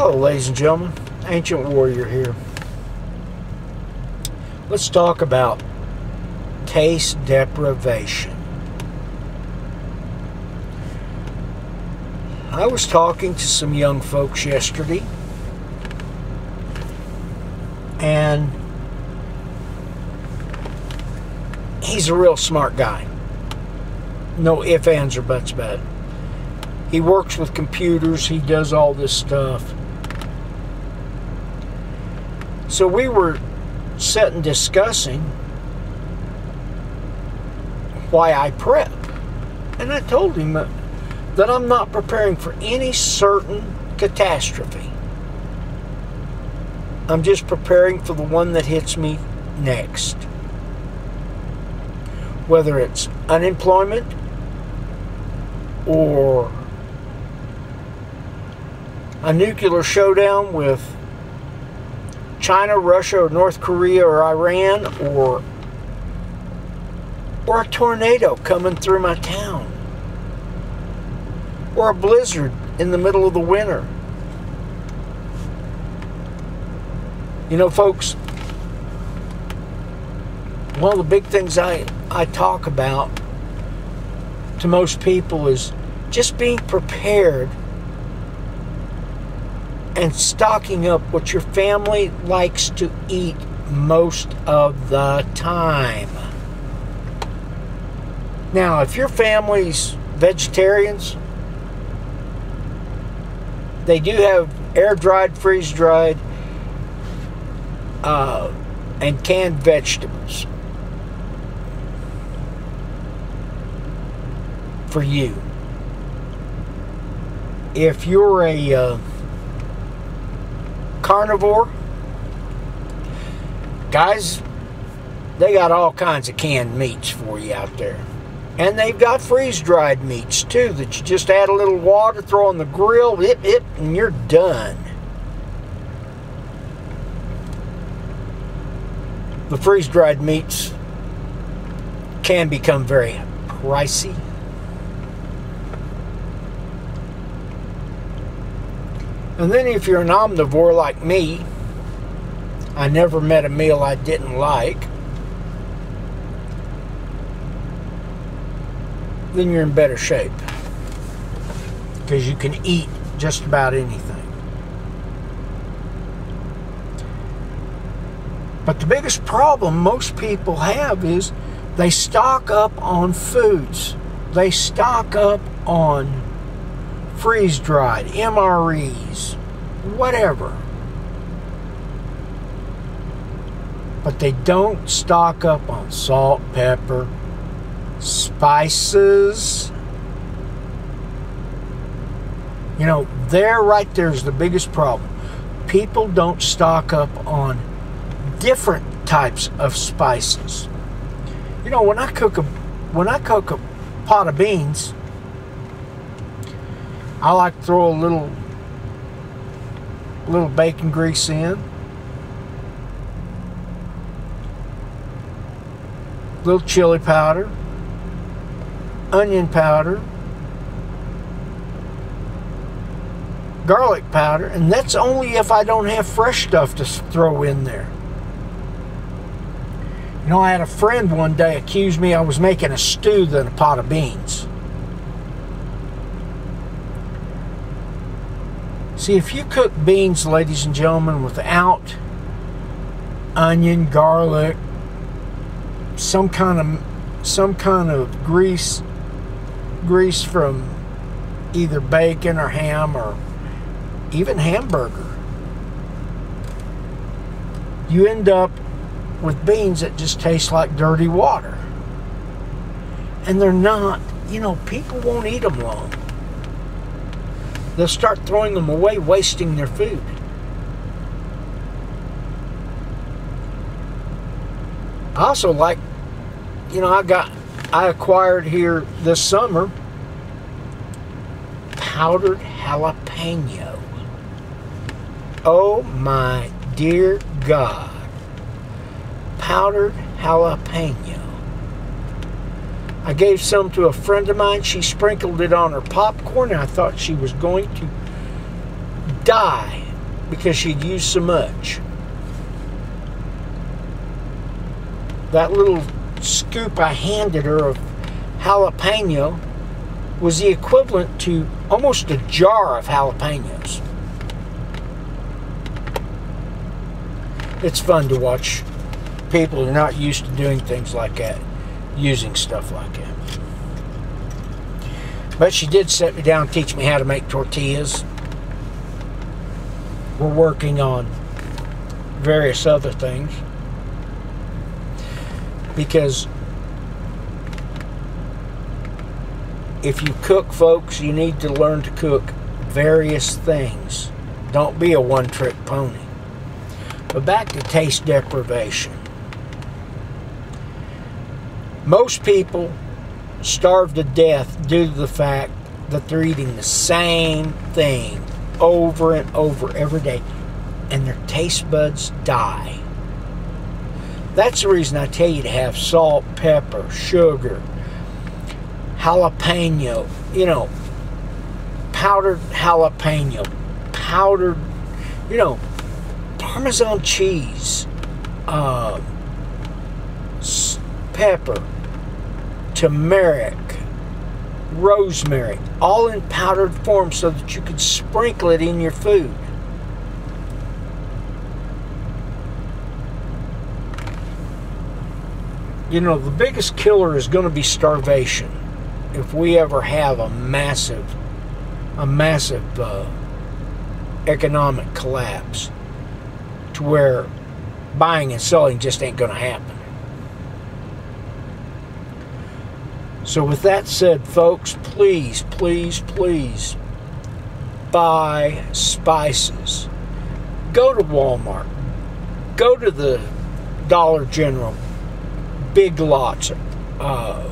Hello, ladies and gentlemen. Ancient Warrior here. Let's talk about taste deprivation. I was talking to some young folks yesterday, and he's a real smart guy. No ifs, ands, or buts about it. He works with computers, he does all this stuff. So we were sitting discussing why I prep. And I told him that, I'm not preparing for any certain catastrophe. I'm just preparing for the one that hits me next. Whether it's unemployment or a nuclear showdown with China, Russia, or North Korea, or Iran, or or a tornado coming through my town, or a blizzard in the middle of the winter. You know, folks, one of the big things I, I talk about to most people is just being prepared and stocking up what your family likes to eat most of the time. Now, if your family's vegetarians, they do have air dried, freeze dried, uh, and canned vegetables for you. If you're a uh, carnivore, guys, they got all kinds of canned meats for you out there. And they've got freeze dried meats too that you just add a little water, throw on the grill, it, it, and you're done. The freeze dried meats can become very pricey. And then if you're an omnivore like me, I never met a meal I didn't like. Then you're in better shape. Because you can eat just about anything. But the biggest problem most people have is they stock up on foods. They stock up on freeze dried, MREs, whatever. But they don't stock up on salt, pepper, spices. You know, there right there's the biggest problem. People don't stock up on different types of spices. You know, when I cook a when I cook a pot of beans, I like to throw a little little bacon grease in. Little chili powder, onion powder, garlic powder, and that's only if I don't have fresh stuff to throw in there. You know, I had a friend one day accuse me I was making a stew than a pot of beans. See, if you cook beans, ladies and gentlemen, without onion, garlic, some kind of some kind of grease grease from either bacon or ham or even hamburger. You end up with beans that just taste like dirty water. And they're not, you know, people won't eat them long they'll start throwing them away, wasting their food. I also like, you know, I got, I acquired here this summer powdered jalapeno. Oh my dear God. Powdered jalapeno. I gave some to a friend of mine. She sprinkled it on her popcorn, and I thought she was going to die because she'd used so much. That little scoop I handed her of jalapeno was the equivalent to almost a jar of jalapenos. It's fun to watch people who are not used to doing things like that using stuff like that. But she did set me down and teach me how to make tortillas. We're working on various other things because if you cook, folks, you need to learn to cook various things. Don't be a one trick pony. But back to taste deprivation. Most people starve to death due to the fact that they're eating the same thing over and over every day, and their taste buds die. That's the reason I tell you to have salt, pepper, sugar, jalapeno, you know, powdered jalapeno, powdered, you know, Parmesan cheese, uh, pepper, turmeric, rosemary, all in powdered form so that you could sprinkle it in your food. You know, the biggest killer is going to be starvation if we ever have a massive, a massive uh, economic collapse to where buying and selling just ain't going to happen. So, with that said, folks, please, please, please buy spices. Go to Walmart. Go to the Dollar General, Big Lots, uh,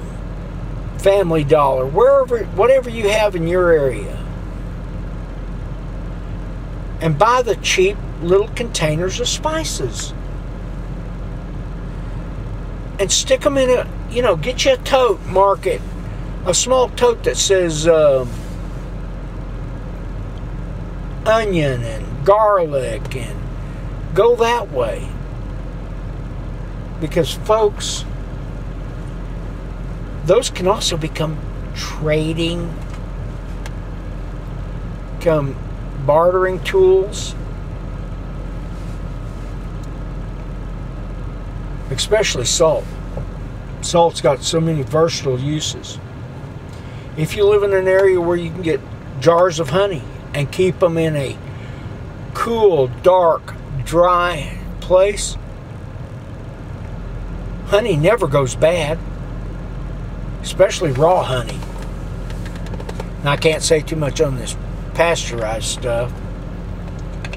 Family Dollar, wherever, whatever you have in your area. And buy the cheap little containers of spices. And stick them in a, you know, get you a tote, market, a small tote that says um, onion and garlic and go that way. Because, folks, those can also become trading, become bartering tools. Especially salt. Salt's got so many versatile uses. If you live in an area where you can get jars of honey and keep them in a cool, dark, dry place, honey never goes bad, especially raw honey. I can't say too much on this pasteurized stuff.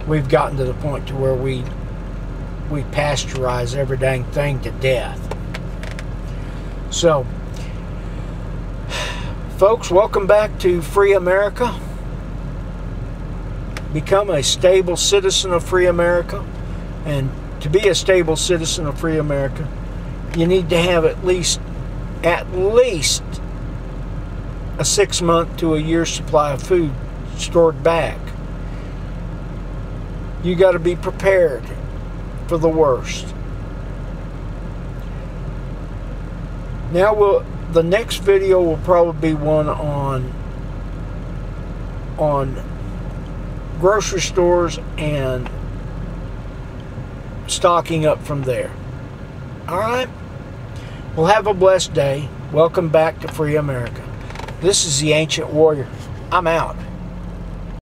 We've gotten to the point to where we we pasteurize every dang thing to death. So, folks, welcome back to Free America. Become a stable citizen of Free America. And to be a stable citizen of Free America, you need to have at least at least a six month to a year supply of food stored back. You got to be prepared for the worst. Now we'll the next video will probably be one on on grocery stores and stocking up from there. All right? Well, have a blessed day. Welcome back to Free America. This is the Ancient Warrior. I'm out.